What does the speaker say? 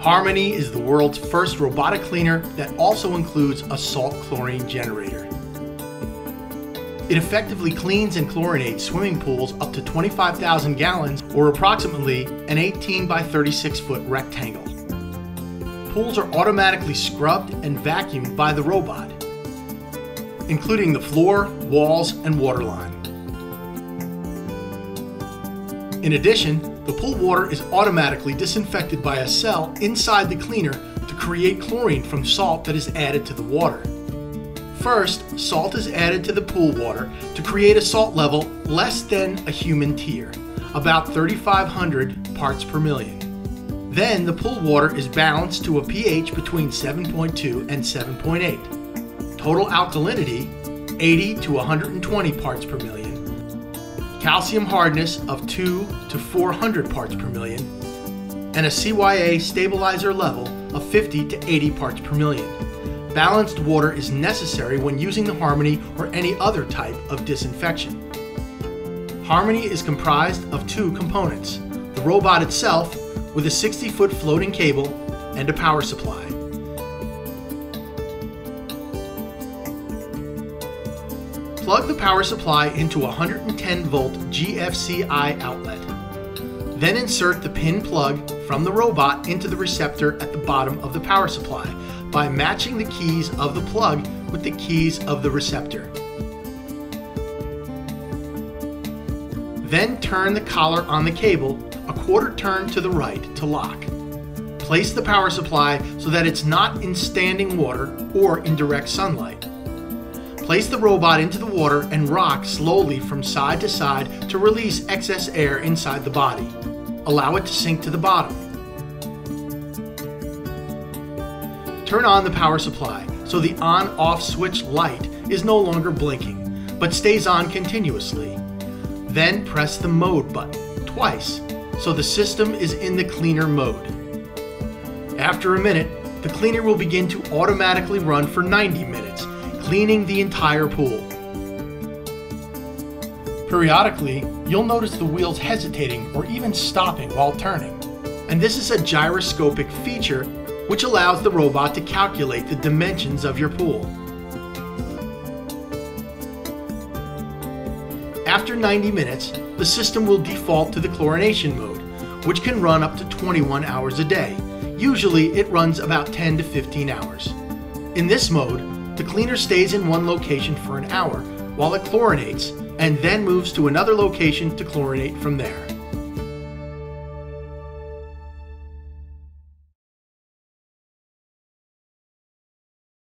Harmony is the world's first robotic cleaner that also includes a salt chlorine generator. It effectively cleans and chlorinates swimming pools up to 25,000 gallons or approximately an 18 by 36 foot rectangle. Pools are automatically scrubbed and vacuumed by the robot, including the floor, walls, and waterline. In addition, the pool water is automatically disinfected by a cell inside the cleaner to create chlorine from salt that is added to the water. First, salt is added to the pool water to create a salt level less than a human tear, about 3,500 parts per million. Then the pool water is balanced to a pH between 7.2 and 7.8. Total alkalinity 80 to 120 parts per million. Calcium hardness of 2 to 400 parts per million. And a CYA stabilizer level of 50 to 80 parts per million. Balanced water is necessary when using the Harmony or any other type of disinfection. Harmony is comprised of two components the robot itself, with a 60 foot floating cable, and a power supply. Plug the power supply into a 110 volt GFCI outlet. Then insert the pin plug from the robot into the receptor at the bottom of the power supply by matching the keys of the plug with the keys of the receptor. Then turn the collar on the cable a quarter turn to the right to lock. Place the power supply so that it's not in standing water or in direct sunlight. Place the robot into the water and rock slowly from side to side to release excess air inside the body. Allow it to sink to the bottom. Turn on the power supply so the on-off switch light is no longer blinking, but stays on continuously. Then press the mode button twice so the system is in the cleaner mode. After a minute, the cleaner will begin to automatically run for 90 minutes, cleaning the entire pool. Periodically, you'll notice the wheels hesitating or even stopping while turning. And this is a gyroscopic feature which allows the robot to calculate the dimensions of your pool. After 90 minutes, the system will default to the chlorination mode, which can run up to 21 hours a day. Usually it runs about 10 to 15 hours. In this mode, the cleaner stays in one location for an hour while it chlorinates and then moves to another location to chlorinate from there.